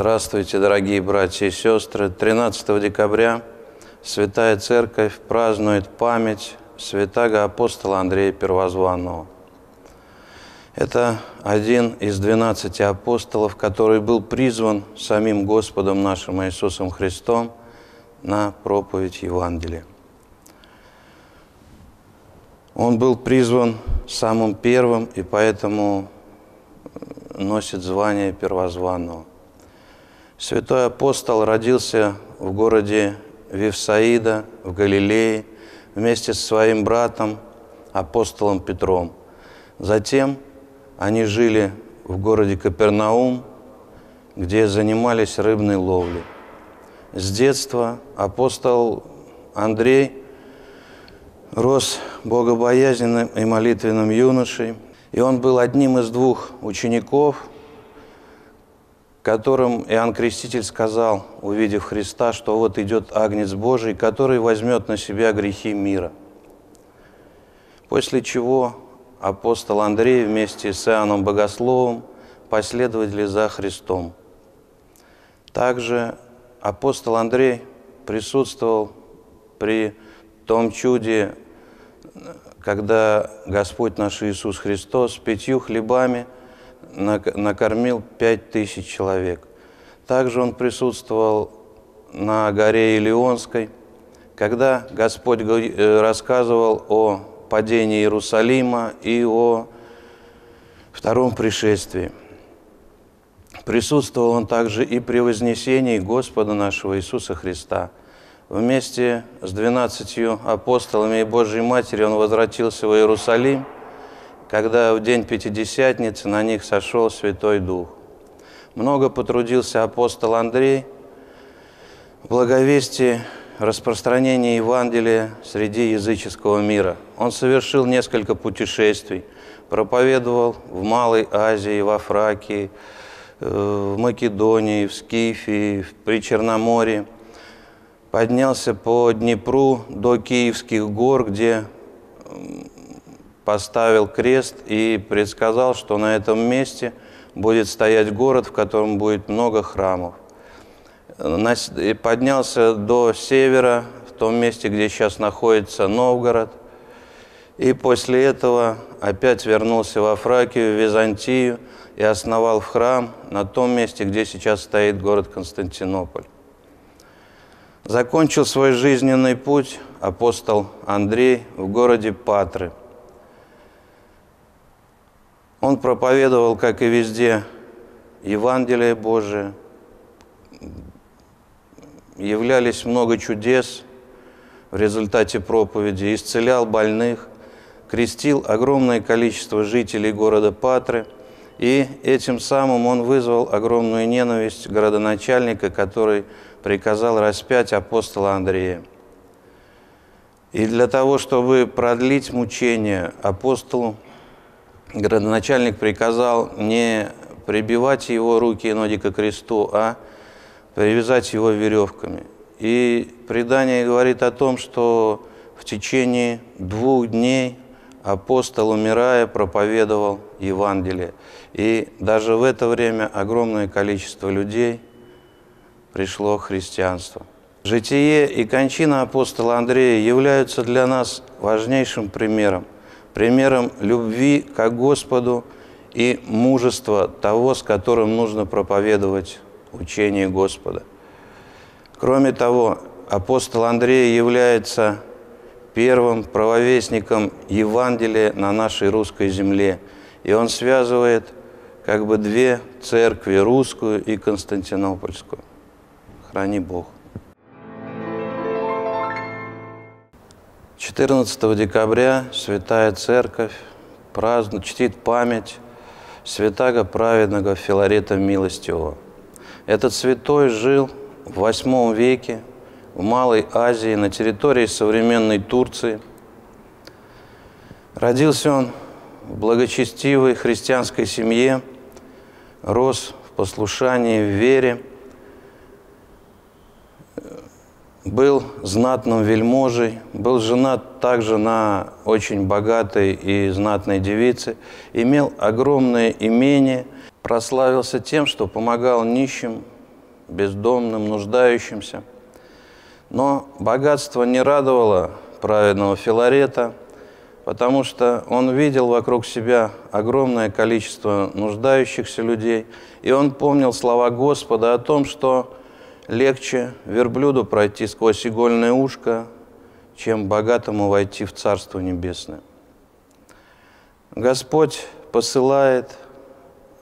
Здравствуйте, дорогие братья и сестры. 13 декабря Святая Церковь празднует память святаго апостола Андрея Первозванного. Это один из двенадцати апостолов, который был призван самим Господом нашим Иисусом Христом на проповедь Евангелия. Он был призван самым первым и поэтому носит звание первозванного. Святой апостол родился в городе Вифсаида в Галилее вместе со своим братом, апостолом Петром. Затем они жили в городе Капернаум, где занимались рыбной ловлей. С детства апостол Андрей рос богобоязненным и молитвенным юношей, и он был одним из двух учеников, которым Иоанн Креститель сказал, увидев Христа, что вот идет Агнец Божий, который возьмет на себя грехи мира. После чего апостол Андрей вместе с Иоанном Богословом последовали за Христом. Также апостол Андрей присутствовал при том чуде, когда Господь наш Иисус Христос пятью хлебами накормил пять тысяч человек. Также он присутствовал на горе Илионской, когда Господь э, рассказывал о падении Иерусалима и о втором пришествии. Присутствовал он также и при вознесении Господа нашего Иисуса Христа. Вместе с двенадцатью апостолами и Божьей Матерью он возвратился в Иерусалим, когда в день Пятидесятницы на них сошел Святой Дух. Много потрудился апостол Андрей в благовестии распространения Евангелия среди языческого мира. Он совершил несколько путешествий, проповедовал в Малой Азии, во Фракии, в Македонии, в Скифии, при Черноморье. Поднялся по Днепру до Киевских гор, где поставил крест и предсказал, что на этом месте будет стоять город, в котором будет много храмов. И поднялся до севера, в том месте, где сейчас находится Новгород. И после этого опять вернулся во Фракию, в Византию – и основал в храм на том месте, где сейчас стоит город Константинополь. Закончил свой жизненный путь апостол Андрей в городе Патры. Он проповедовал, как и везде, Евангелие Божие. Являлись много чудес в результате проповеди, исцелял больных, крестил огромное количество жителей города Патры – и этим самым он вызвал огромную ненависть городоначальника, который приказал распять апостола Андрея. И для того, чтобы продлить мучение апостолу, городоначальник приказал не прибивать его руки и ноги к кресту, а привязать его веревками. И предание говорит о том, что в течение двух дней апостол, умирая, проповедовал Евангелие. И даже в это время огромное количество людей пришло к христианству. Житие и кончина апостола Андрея являются для нас важнейшим примером, примером любви к Господу и мужества того, с которым нужно проповедовать учение Господа. Кроме того, апостол Андрей является первым правовестником Евангелия на нашей русской земле, и он связывает – как бы две церкви, русскую и константинопольскую. Храни Бог. 14 декабря Святая Церковь празднует, чтит память святаго праведного Филарета Милостивого. Этот святой жил в VIII веке в Малой Азии, на территории современной Турции. Родился он в благочестивой христианской семье, рос в послушании, в вере, был знатным вельможей, был женат также на очень богатой и знатной девице, имел огромное имение, прославился тем, что помогал нищим, бездомным, нуждающимся. Но богатство не радовало праведного Филарета, потому что он видел вокруг себя огромное количество нуждающихся людей, и он помнил слова Господа о том, что легче верблюду пройти сквозь игольное ушко, чем богатому войти в Царство Небесное. Господь посылает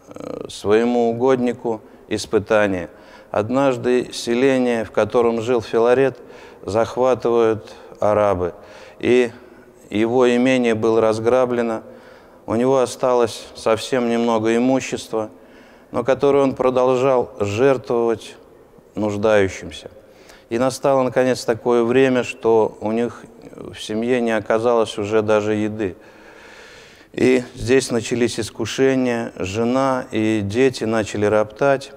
э, своему угоднику испытание. Однажды селение, в котором жил Филарет, захватывают арабы, и его имение было разграблено, у него осталось совсем немного имущества, но которое он продолжал жертвовать нуждающимся. И настало, наконец, такое время, что у них в семье не оказалось уже даже еды. И здесь начались искушения, жена и дети начали роптать,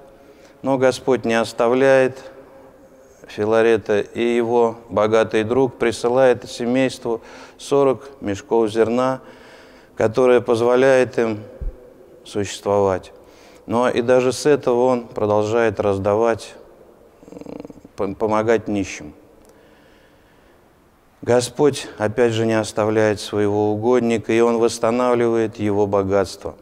но Господь не оставляет Филарета, и его богатый друг присылает семейству 40 мешков зерна, которое позволяет им существовать. Но и даже с этого он продолжает раздавать помогать нищим. Господь, опять же, не оставляет своего угодника, и Он восстанавливает его богатство.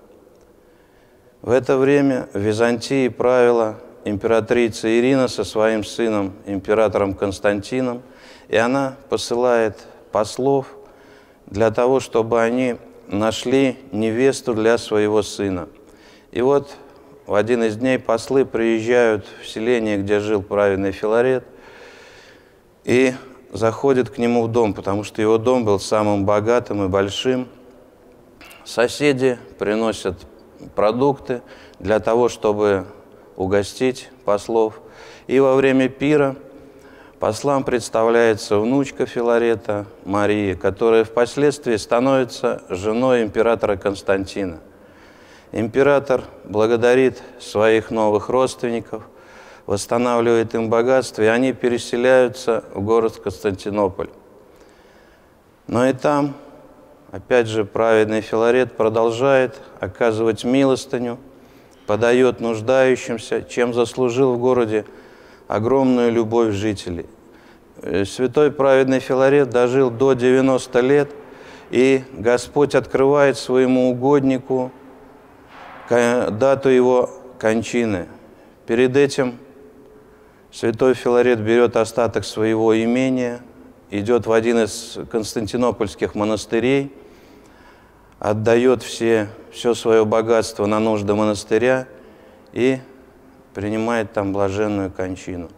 В это время в Византии правила императрица Ирина со своим сыном, императором Константином, и она посылает послов для того, чтобы они нашли невесту для своего сына. И вот в один из дней послы приезжают в селение, где жил праведный Филарет, и заходят к нему в дом, потому что его дом был самым богатым и большим. Соседи приносят продукты для того, чтобы угостить послов. И во время пира послам представляется внучка Филарета Мария, которая впоследствии становится женой императора Константина. Император благодарит своих новых родственников, восстанавливает им богатство, и они переселяются в город Константинополь. Но и там, опять же, праведный Филарет продолжает оказывать милостыню, подает нуждающимся, чем заслужил в городе огромную любовь жителей. Э, святой праведный Филарет дожил до 90 лет, и Господь открывает своему угоднику дату его кончины. Перед этим святой Филарет берет остаток своего имения, идет в один из константинопольских монастырей, отдает все, все свое богатство на нужды монастыря и принимает там блаженную кончину.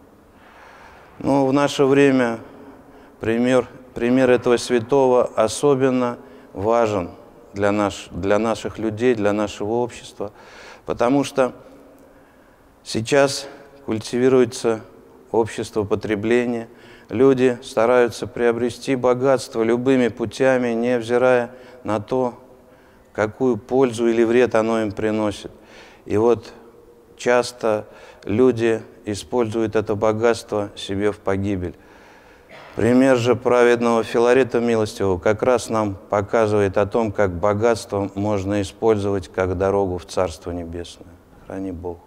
Ну, в наше время пример, пример этого святого особенно важен – для, наш, для наших людей, для нашего общества, потому что сейчас культивируется общество потребления, люди стараются приобрести богатство любыми путями, невзирая на то, какую пользу или вред оно им приносит. И вот часто люди используют это богатство себе в погибель. Пример же праведного Филарета Милостивого как раз нам показывает о том, как богатство можно использовать как дорогу в Царство Небесное. Храни Бог.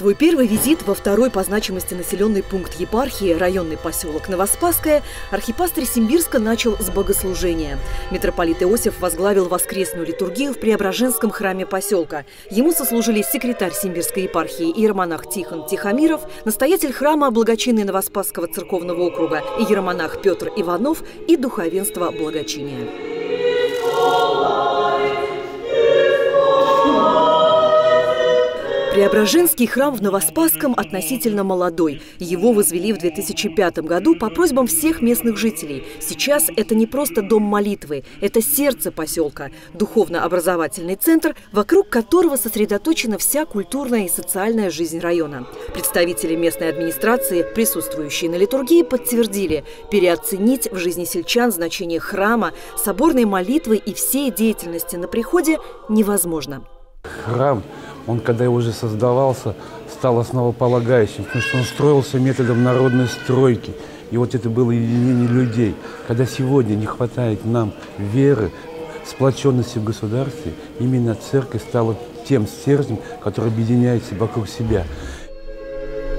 Свой первый визит во второй по значимости населенный пункт епархии, районный поселок Новоспасская, архипастырь Симбирска начал с богослужения. Митрополит Иосиф возглавил воскресную литургию в Преображенском храме поселка. Ему сослужили секретарь Симбирской епархии иеромонах Тихон Тихомиров, настоятель храма благочинный Новоспасского церковного округа иеромонах Петр Иванов и духовенство благочиния. Преображенский храм в Новоспасском относительно молодой. Его возвели в 2005 году по просьбам всех местных жителей. Сейчас это не просто дом молитвы, это сердце поселка, духовно-образовательный центр, вокруг которого сосредоточена вся культурная и социальная жизнь района. Представители местной администрации, присутствующие на литургии, подтвердили, переоценить в жизни сельчан значение храма, соборной молитвы и всей деятельности на приходе невозможно. Храм он, когда уже создавался, стал основополагающим, потому что он строился методом народной стройки. И вот это было единение людей. Когда сегодня не хватает нам веры, сплоченности в государстве, именно церковь стала тем стержнем, который объединяет вокруг себя.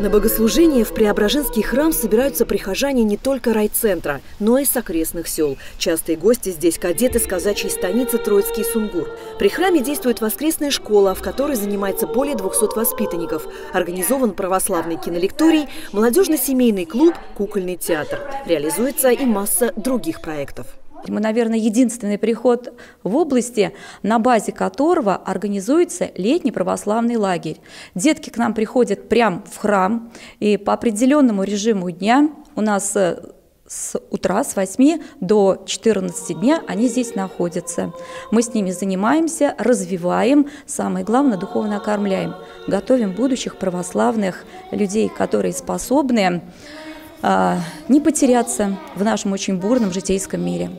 На богослужение в Преображенский храм собираются прихожане не только райцентра, но и с окрестных сел. Частые гости здесь кадеты с казачьей станицы Троицкий Сунгур. При храме действует воскресная школа, в которой занимается более 200 воспитанников. Организован православный кинолекторий, молодежно-семейный клуб, кукольный театр. Реализуется и масса других проектов. Мы, наверное, единственный приход в области, на базе которого организуется летний православный лагерь. Детки к нам приходят прямо в храм, и по определенному режиму дня у нас э, с утра, с 8 до 14 дня они здесь находятся. Мы с ними занимаемся, развиваем, самое главное, духовно окормляем, готовим будущих православных людей, которые способны э, не потеряться в нашем очень бурном житейском мире.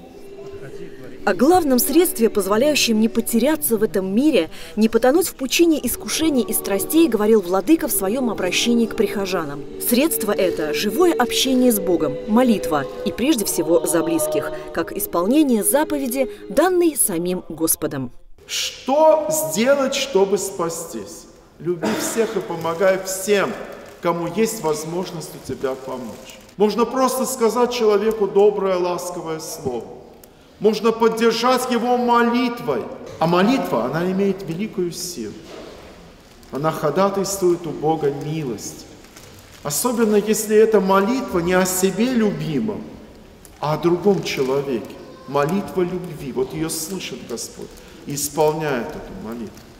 О главном средстве, позволяющем не потеряться в этом мире, не потонуть в пучине искушений и страстей, говорил Владыка в своем обращении к прихожанам. Средство это – живое общение с Богом, молитва и прежде всего за близких, как исполнение заповеди, данной самим Господом. Что сделать, чтобы спастись? Люби всех и помогай всем, кому есть возможность у тебя помочь. Можно просто сказать человеку доброе, ласковое слово. Можно поддержать его молитвой. А молитва, она имеет великую силу. Она ходатайствует у Бога милость. Особенно если эта молитва не о себе любимом, а о другом человеке. Молитва любви. Вот ее слышит Господь и исполняет эту молитву.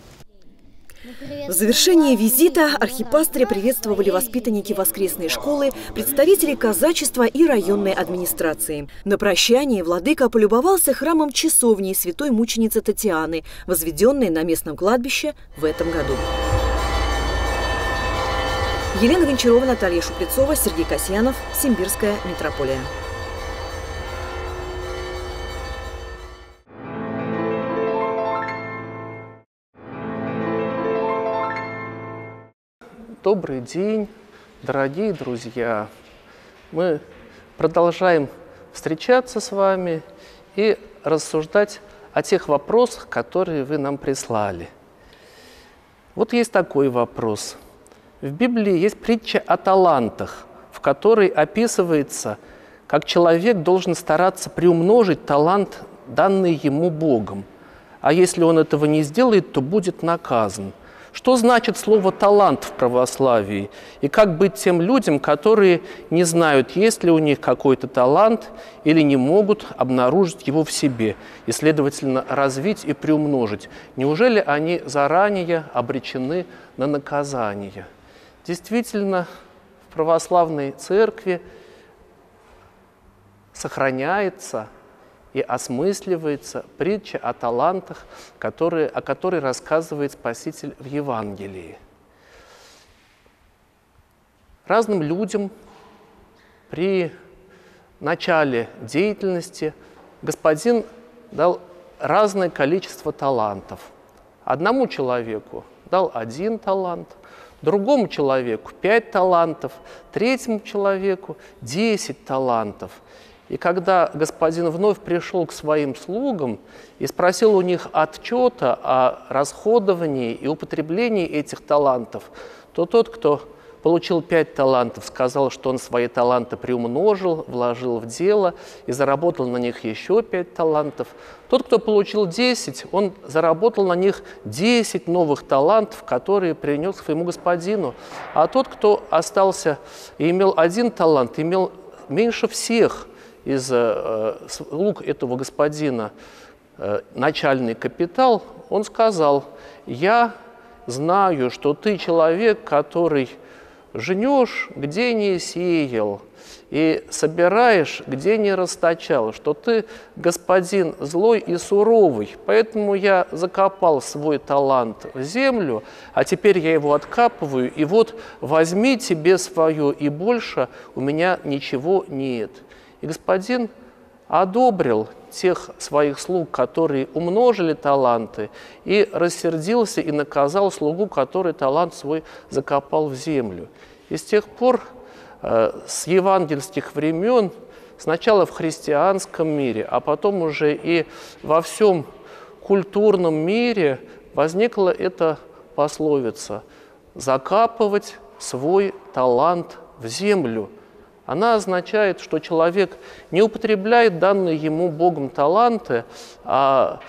В завершение визита архипастыря приветствовали воспитанники воскресной школы, представители казачества и районной администрации. На прощании владыка полюбовался храмом часовни святой мученицы Татьяны, возведенной на местном кладбище в этом году. Елена Гончарова, Наталья Шуплецова, Сергей Касьянов, Симбирская метрополия. Добрый день, дорогие друзья! Мы продолжаем встречаться с вами и рассуждать о тех вопросах, которые вы нам прислали. Вот есть такой вопрос. В Библии есть притча о талантах, в которой описывается, как человек должен стараться приумножить талант, данный ему Богом. А если он этого не сделает, то будет наказан – что значит слово «талант» в православии? И как быть тем людям, которые не знают, есть ли у них какой-то талант или не могут обнаружить его в себе и, следовательно, развить и приумножить? Неужели они заранее обречены на наказание? Действительно, в православной церкви сохраняется – и осмысливается притча о талантах, которые, о которой рассказывает Спаситель в Евангелии. Разным людям при начале деятельности Господин дал разное количество талантов. Одному человеку дал один талант, другому человеку пять талантов, третьему человеку десять талантов – и когда господин вновь пришел к своим слугам и спросил у них отчета о расходовании и употреблении этих талантов, то тот, кто получил пять талантов, сказал, что он свои таланты приумножил, вложил в дело и заработал на них еще пять талантов. Тот, кто получил десять, он заработал на них десять новых талантов, которые принес своему господину. А тот, кто остался и имел один талант, имел меньше всех – из э, слуг этого господина э, начальный капитал, он сказал, я знаю, что ты человек, который жнешь, где не сеял, и собираешь, где не расточал, что ты господин злой и суровый, поэтому я закопал свой талант в землю, а теперь я его откапываю, и вот возьми тебе свое, и больше у меня ничего нет. И господин одобрил тех своих слуг, которые умножили таланты, и рассердился и наказал слугу, который талант свой закопал в землю. И с тех пор, э, с евангельских времен, сначала в христианском мире, а потом уже и во всем культурном мире возникла эта пословица «закапывать свой талант в землю». Она означает, что человек не употребляет данные ему Богом таланты, а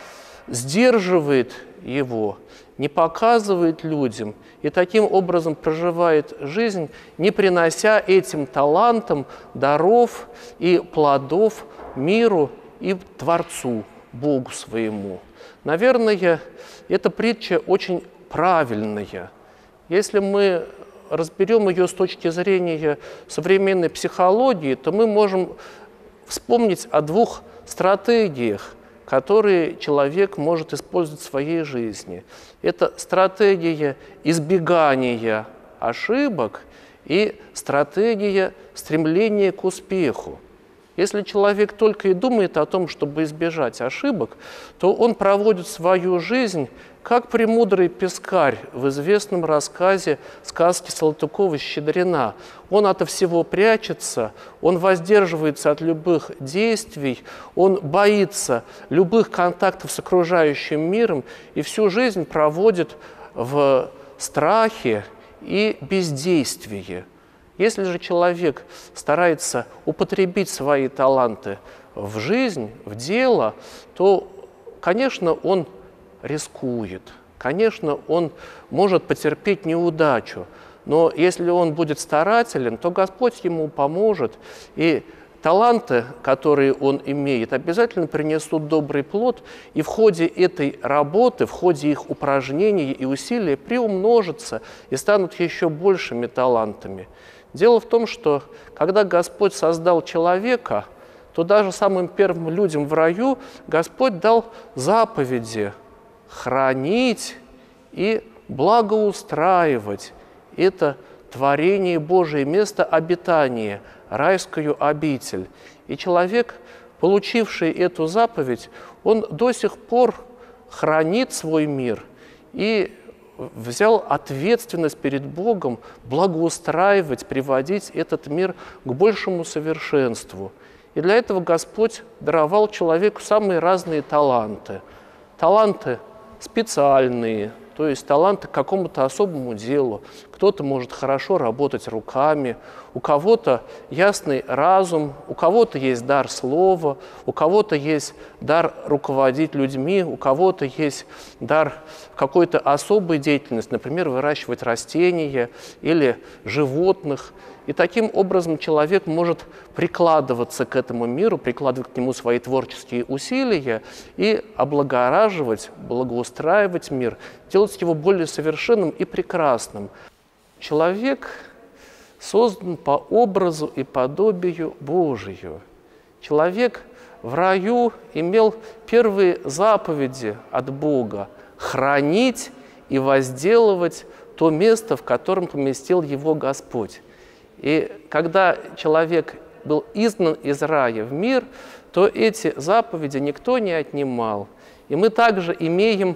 сдерживает его, не показывает людям и таким образом проживает жизнь, не принося этим талантам даров и плодов миру и Творцу, Богу своему. Наверное, эта притча очень правильная. Если мы разберем ее с точки зрения современной психологии, то мы можем вспомнить о двух стратегиях, которые человек может использовать в своей жизни. Это стратегия избегания ошибок и стратегия стремления к успеху. Если человек только и думает о том, чтобы избежать ошибок, то он проводит свою жизнь как премудрый пескарь в известном рассказе сказки Салтыкова-Щедрина. Он от всего прячется, он воздерживается от любых действий, он боится любых контактов с окружающим миром и всю жизнь проводит в страхе и бездействии. Если же человек старается употребить свои таланты в жизнь, в дело, то, конечно, он рискует. Конечно, он может потерпеть неудачу, но если он будет старателен, то Господь ему поможет, и таланты, которые он имеет, обязательно принесут добрый плод, и в ходе этой работы, в ходе их упражнений и усилий приумножатся и станут еще большими талантами. Дело в том, что когда Господь создал человека, то даже самым первым людям в раю Господь дал заповеди хранить и благоустраивать это творение Божие, место обитания, райскую обитель. И человек, получивший эту заповедь, он до сих пор хранит свой мир и взял ответственность перед Богом благоустраивать, приводить этот мир к большему совершенству. И для этого Господь даровал человеку самые разные таланты. Таланты специальные, то есть таланты к какому-то особому делу. Кто-то может хорошо работать руками, у кого-то ясный разум, у кого-то есть дар слова, у кого-то есть дар руководить людьми, у кого-то есть дар какой-то особой деятельности, например, выращивать растения или животных – и таким образом человек может прикладываться к этому миру, прикладывать к нему свои творческие усилия и облагораживать, благоустраивать мир, делать его более совершенным и прекрасным. Человек создан по образу и подобию Божию. Человек в раю имел первые заповеди от Бога – хранить и возделывать то место, в котором поместил его Господь. И когда человек был изгнан из рая в мир, то эти заповеди никто не отнимал. И мы также имеем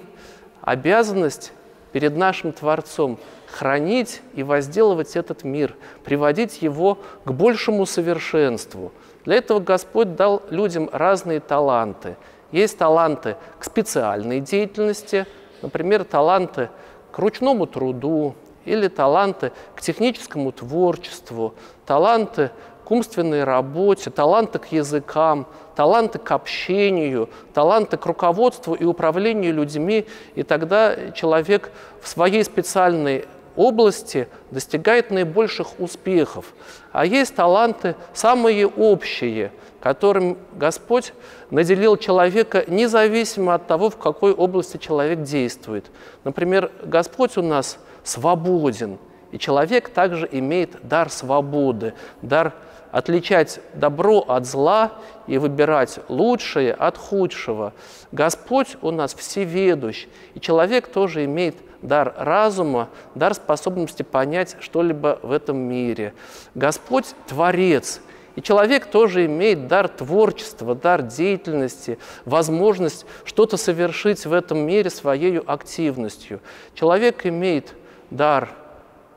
обязанность перед нашим Творцом хранить и возделывать этот мир, приводить его к большему совершенству. Для этого Господь дал людям разные таланты. Есть таланты к специальной деятельности, например, таланты к ручному труду, или таланты к техническому творчеству, таланты к умственной работе, таланты к языкам, таланты к общению, таланты к руководству и управлению людьми. И тогда человек в своей специальной области достигает наибольших успехов. А есть таланты самые общие, которым Господь наделил человека независимо от того, в какой области человек действует. Например, Господь у нас свободен. И человек также имеет дар свободы, дар отличать добро от зла и выбирать лучшее от худшего. Господь у нас всеведущ, и человек тоже имеет дар разума, дар способности понять что-либо в этом мире. Господь – Творец, и человек тоже имеет дар творчества, дар деятельности, возможность что-то совершить в этом мире своей активностью. Человек имеет дар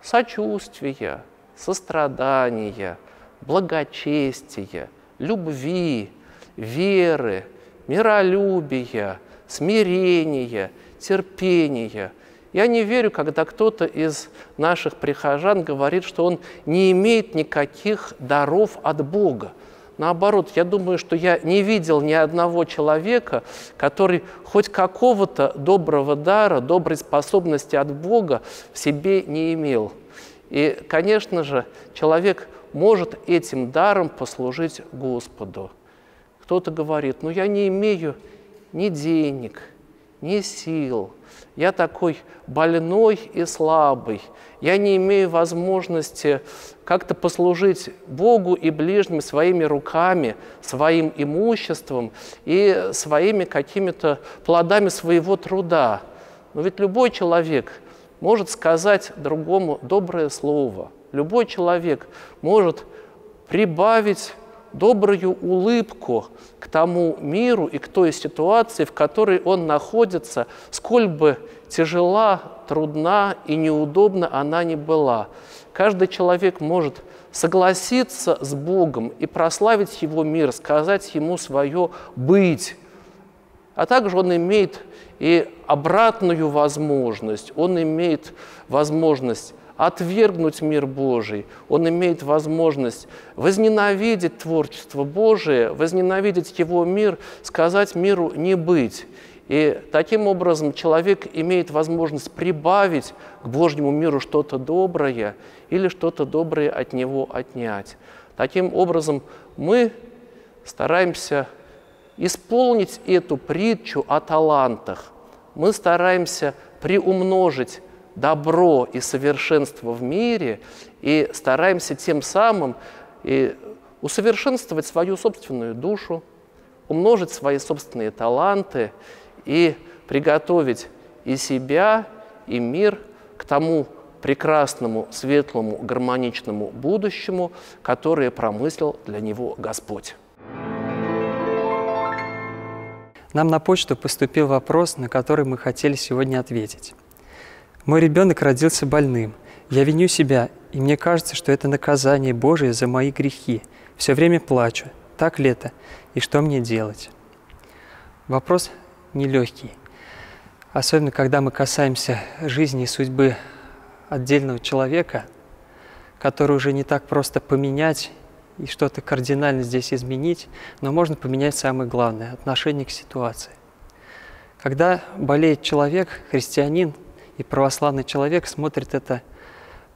сочувствия, сострадания, благочестия, любви, веры, миролюбия, смирения, терпения. Я не верю, когда кто-то из наших прихожан говорит, что он не имеет никаких даров от Бога. Наоборот, я думаю, что я не видел ни одного человека, который хоть какого-то доброго дара, доброй способности от Бога в себе не имел. И, конечно же, человек может этим даром послужить Господу. Кто-то говорит, ну я не имею ни денег, ни сил, я такой больной и слабый, я не имею возможности как-то послужить Богу и ближним своими руками, своим имуществом и своими какими-то плодами своего труда. Но ведь любой человек может сказать другому доброе слово. Любой человек может прибавить добрую улыбку к тому миру и к той ситуации, в которой он находится, сколь бы тяжела, трудна и неудобна она не была. Каждый человек может согласиться с Богом и прославить Его мир, сказать Ему свое «быть». А также он имеет и обратную возможность, он имеет возможность отвергнуть мир Божий, он имеет возможность возненавидеть творчество Божие, возненавидеть его мир, сказать миру не быть. И таким образом человек имеет возможность прибавить к Божьему миру что-то доброе или что-то доброе от него отнять. Таким образом мы стараемся исполнить эту притчу о талантах. Мы стараемся приумножить добро и совершенство в мире и стараемся тем самым и усовершенствовать свою собственную душу, умножить свои собственные таланты и приготовить и себя, и мир к тому прекрасному, светлому, гармоничному будущему, которое промыслил для него Господь. Нам на почту поступил вопрос, на который мы хотели сегодня ответить. Мой ребенок родился больным. Я виню себя, и мне кажется, что это наказание Божие за мои грехи. Все время плачу. Так ли это? И что мне делать? Вопрос нелегкий. Особенно, когда мы касаемся жизни и судьбы отдельного человека, который уже не так просто поменять и что-то кардинально здесь изменить, но можно поменять самое главное – отношение к ситуации. Когда болеет человек, христианин – и православный человек смотрит это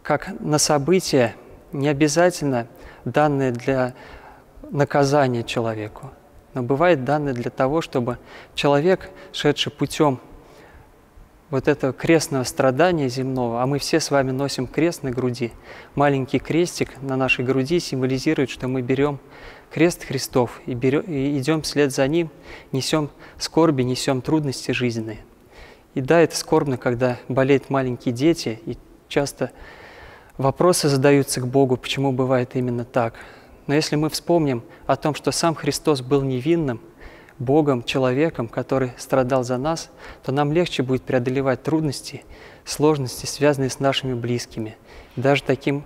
как на событие, не обязательно данное для наказания человеку, но бывает данное для того, чтобы человек, шедший путем вот этого крестного страдания земного, а мы все с вами носим крест на груди, маленький крестик на нашей груди символизирует, что мы берем крест Христов и, берем, и идем вслед за Ним, несем скорби, несем трудности жизненные – и да, это скорбно, когда болеют маленькие дети, и часто вопросы задаются к Богу, почему бывает именно так. Но если мы вспомним о том, что сам Христос был невинным, Богом, человеком, который страдал за нас, то нам легче будет преодолевать трудности, сложности, связанные с нашими близкими, даже таким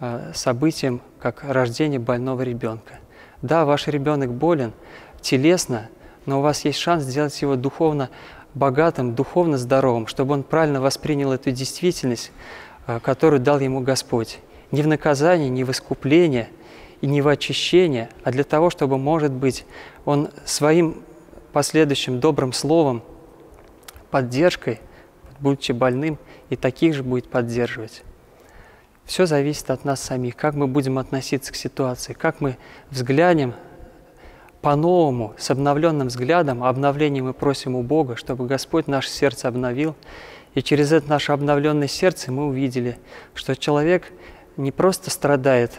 э, событием, как рождение больного ребенка. Да, ваш ребенок болен телесно, но у вас есть шанс сделать его духовно богатым, духовно здоровым, чтобы он правильно воспринял эту действительность, э, которую дал ему Господь. Не в наказание, не в искупление и не в очищение, а для того, чтобы, может быть, он своим последующим добрым словом, поддержкой, будучи больным, и таких же будет поддерживать. Все зависит от нас самих, как мы будем относиться к ситуации, как мы взглянем по-новому, с обновленным взглядом, обновление мы просим у Бога, чтобы Господь наше сердце обновил. И через это наше обновленное сердце мы увидели, что человек не просто страдает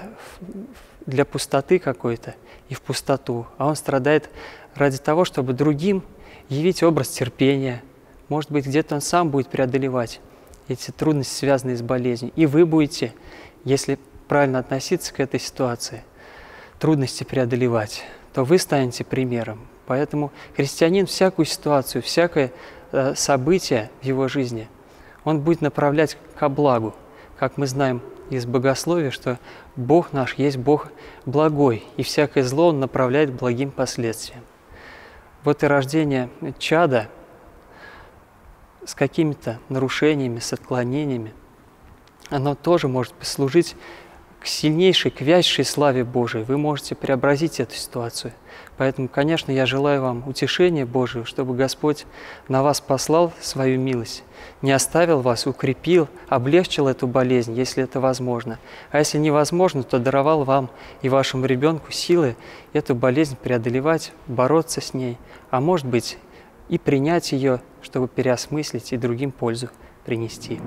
для пустоты какой-то и в пустоту, а он страдает ради того, чтобы другим явить образ терпения. Может быть, где-то он сам будет преодолевать эти трудности, связанные с болезнью. И вы будете, если правильно относиться к этой ситуации, трудности преодолевать то вы станете примером. Поэтому христианин всякую ситуацию, всякое э, событие в его жизни, он будет направлять ко благу. Как мы знаем из богословия, что Бог наш есть Бог благой, и всякое зло Он направляет благим последствиям. Вот и рождение чада с какими-то нарушениями, с отклонениями, оно тоже может послужить сильнейшей, к вязчей славе Божией. Вы можете преобразить эту ситуацию. Поэтому, конечно, я желаю вам утешения Божию, чтобы Господь на вас послал свою милость, не оставил вас, укрепил, облегчил эту болезнь, если это возможно. А если невозможно, то даровал вам и вашему ребенку силы эту болезнь преодолевать, бороться с ней, а может быть и принять ее, чтобы переосмыслить и другим пользу принести.